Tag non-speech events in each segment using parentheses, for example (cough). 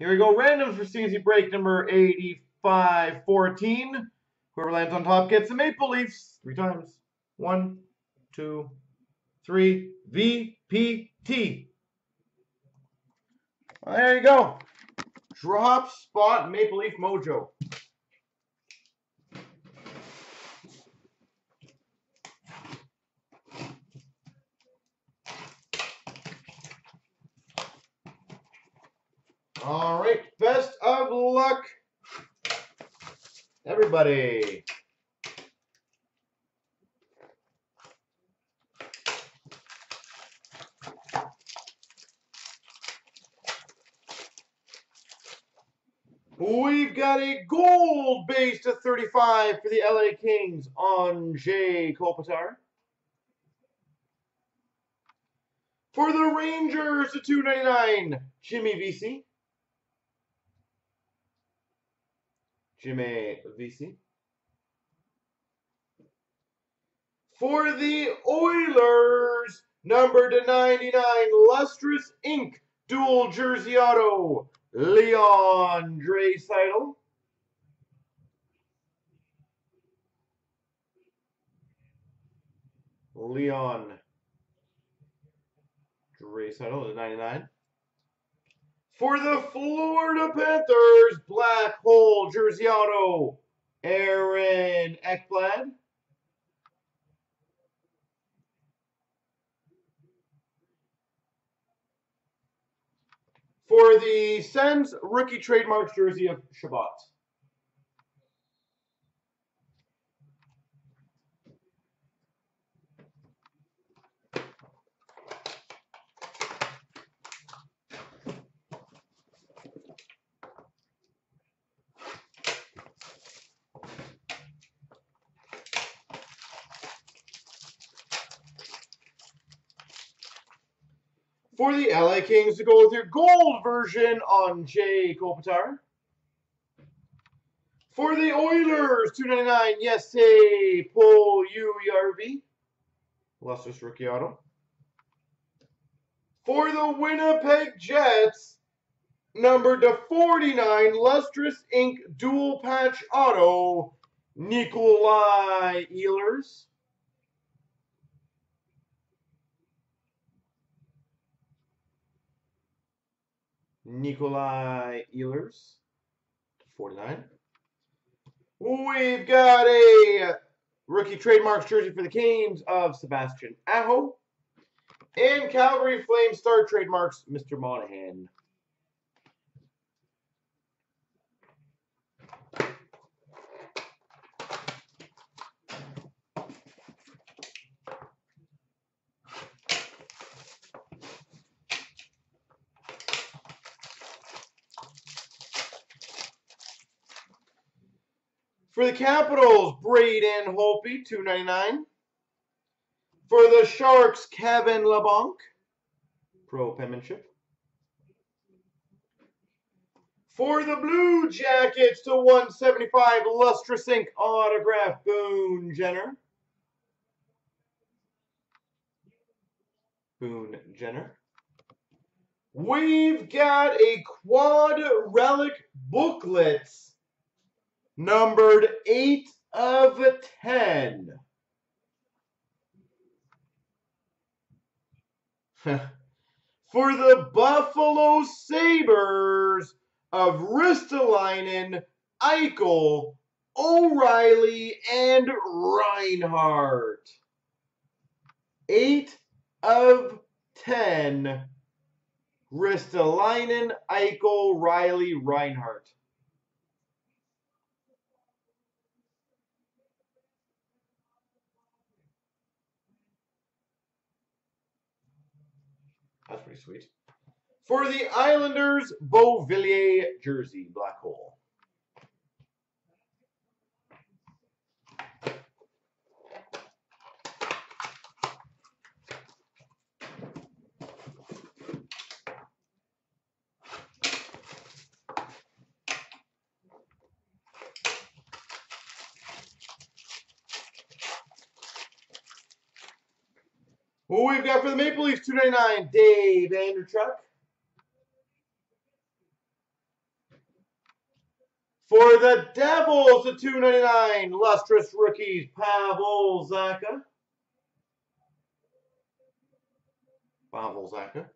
Here we go. Randoms for CNC break number 8514. Whoever lands on top gets the Maple Leafs three times. One, two, three. VPT. Well, there you go. Drop spot Maple Leaf Mojo. All right, best of luck, everybody. We've got a gold base to 35 for the LA Kings on Jay Kopitar. For the Rangers to 299, Jimmy Vesey. Jimmy Vesey. For the Oilers, number to 99, Lustrous Ink, dual jersey auto, Leon Draisaitl. Leon Draisaitl is 99. For the Florida Panthers, black hole jersey auto, Aaron Ekblad. For the Sens rookie trademarks jersey of Chabot. For the LA Kings to go with your gold version on Jay Kopitar. For the Oilers, 299, Jesse, Paul UERV. Lustrous rookie auto. For the Winnipeg Jets, number to 49, Lustrous Ink dual patch auto, Nikolai Ehlers. Nikolai Ehlers, 49. We've got a rookie trademarks jersey for the Canes of Sebastian Aho. And Calgary Flame Star trademarks, Mr. Monahan. For the Capitals, Braden Holtby, 299. For the Sharks, Kevin Labanc, pro penmanship. For the Blue Jackets to 175, Lustrous Ink autograph, Boone Jenner. Boone Jenner. We've got a quad relic booklets numbered 8 of 10. (laughs) For the Buffalo Sabres of Ristolainen, Eichel, O'Reilly, and Reinhart. 8 of 10. Ristolainen, Eichel, Riley, Reinhart. That's pretty sweet. For the Islanders, Beauvillier jersey, black hole. Who we've got for the Maple Leafs, 299, Dave Andreychuk. For the Devils, the 299 lustrous rookies, Pavel Zacha. Pavel Zacha.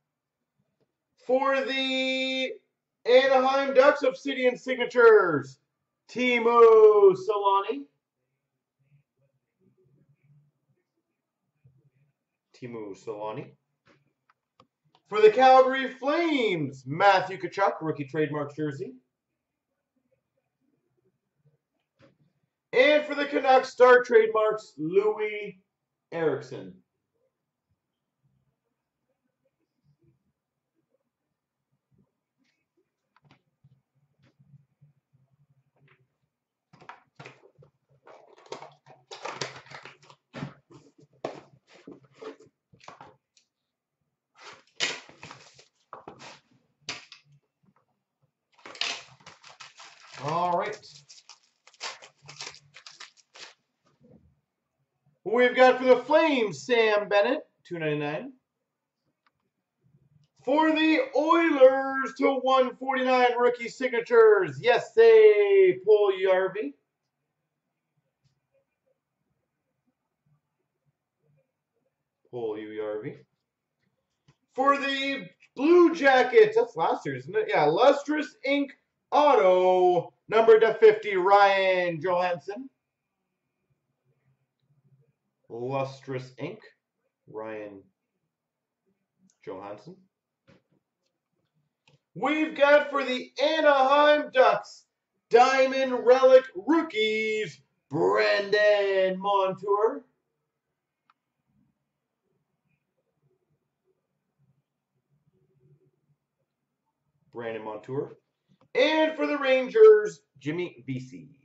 For the Anaheim Ducks Obsidian Signatures, Teemu Selanne. Teemu Selanne. For the Calgary Flames, Matthew Tkachuk, rookie trademark jersey. And for the Canucks, star trademarks, Loui Eriksson. All right. We've got for the Flames, Sam Bennett, two ninety nine. For the Oilers to 149 rookie signatures, Jesse Puljujarvi. Puljujarvi. For the Blue Jackets, that's last year, isn't it? Yeah, Lustrous Ink Auto, number to 50, Ryan Johansen. Lustrous Ink, Ryan Johansen. We've got for the Anaheim Ducks, Diamond Relic Rookies, Brandon Montour. Brandon Montour. And for the Rangers, Jimmy Vesey.